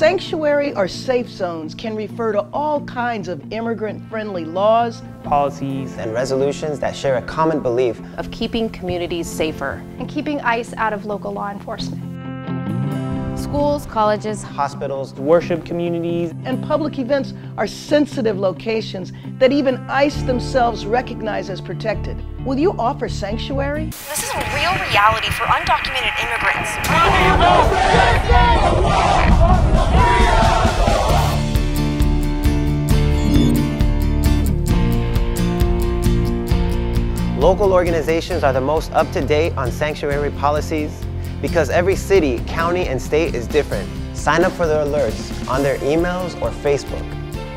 Sanctuary or safe zones can refer to all kinds of immigrant-friendly laws, policies, and resolutions that share a common belief of keeping communities safer and keeping ICE out of local law enforcement. Schools, colleges, hospitals, worship communities, and public events are sensitive locations that even ICE themselves recognize as protected. Will you offer sanctuary? This is a real reality for undocumented immigrants. Local organizations are the most up-to-date on sanctuary policies because every city, county, and state is different. Sign up for their alerts on their emails or Facebook.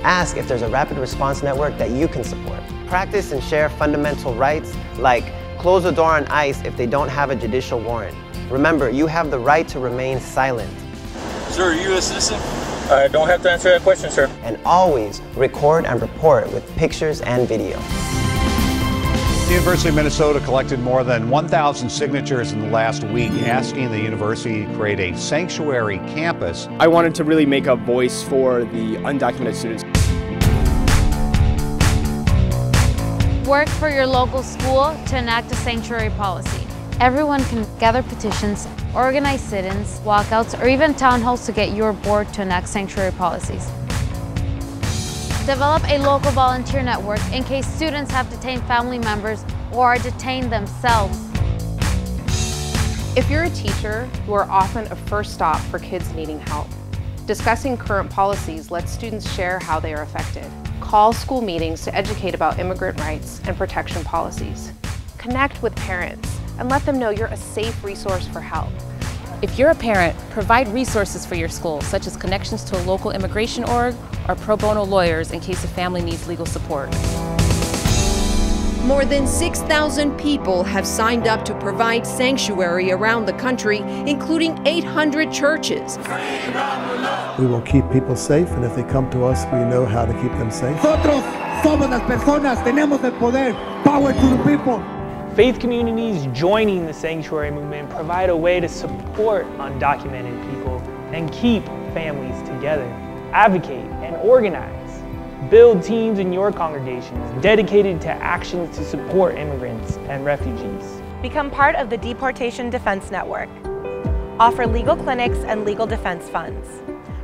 Ask if there's a rapid response network that you can support. Practice and share fundamental rights like close the door on ICE if they don't have a judicial warrant. Remember, you have the right to remain silent. Sir, are you a citizen? I don't have to answer that question, sir. And always record and report with pictures and video. The University of Minnesota collected more than 1,000 signatures in the last week asking the university to create a sanctuary campus. I wanted to really make a voice for the undocumented students. Work for your local school to enact a sanctuary policy. Everyone can gather petitions, organize sit-ins, walkouts, or even town halls to get your board to enact sanctuary policies. Develop a local volunteer network in case students have detained family members or are detained themselves. If you're a teacher, you are often a first stop for kids needing help. Discussing current policies lets students share how they are affected. Call school meetings to educate about immigrant rights and protection policies. Connect with parents and let them know you're a safe resource for help. If you're a parent, provide resources for your school, such as connections to a local immigration org or pro bono lawyers in case a family needs legal support. More than 6,000 people have signed up to provide sanctuary around the country, including 800 churches. We will keep people safe, and if they come to us, we know how to keep them safe. Nosotros somos las personas, tenemos el poder. Power to the people. Faith communities joining the sanctuary movement provide a way to support undocumented people and keep families together. Advocate and organize. Build teams in your congregations dedicated to actions to support immigrants and refugees. Become part of the Deportation Defense Network. Offer legal clinics and legal defense funds.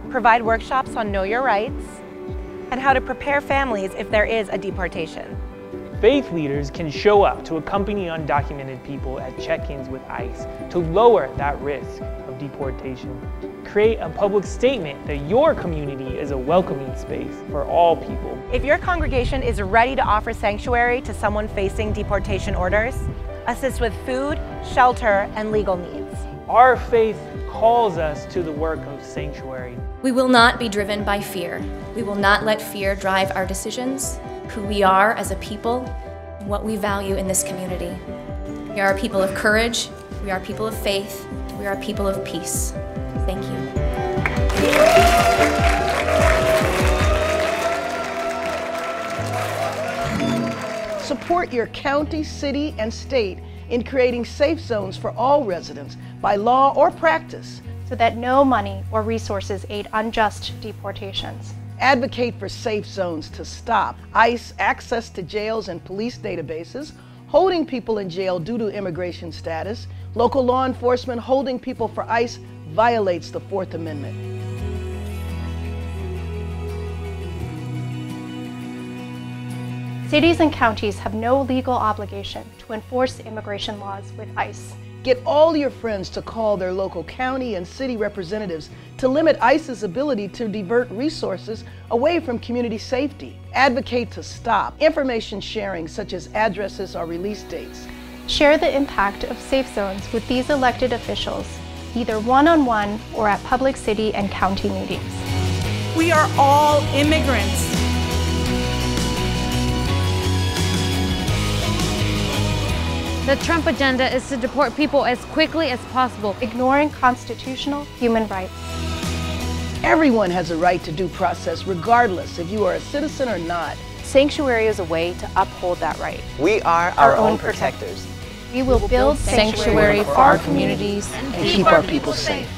Provide workshops on Know Your Rights and how to prepare families if there is a deportation. Faith leaders can show up to accompany undocumented people at check-ins with ICE to lower that risk of deportation. Create a public statement that your community is a welcoming space for all people. If your congregation is ready to offer sanctuary to someone facing deportation orders, assist with food, shelter, and legal needs. Our faith calls us to the work of sanctuary. We will not be driven by fear. We will not let fear drive our decisions who we are as a people, what we value in this community. We are a people of courage, we are people of faith, we are a people of peace. Thank you. Support your county, city, and state in creating safe zones for all residents by law or practice so that no money or resources aid unjust deportations. Advocate for safe zones to stop ICE access to jails and police databases, holding people in jail due to immigration status. Local law enforcement holding people for ICE violates the Fourth Amendment. Cities and counties have no legal obligation to enforce immigration laws with ICE. Get all your friends to call their local county and city representatives to limit ICE's ability to divert resources away from community safety. Advocate to stop information sharing such as addresses or release dates. Share the impact of safe zones with these elected officials, either one-on-one -on -one or at public city and county meetings. We are all immigrants. The Trump agenda is to deport people as quickly as possible, ignoring constitutional human rights. Everyone has a right to due process regardless if you are a citizen or not. Sanctuary is a way to uphold that right. We are our, our own, own protectors. protectors. We will build sanctuary, sanctuary for our communities and keep our people safe.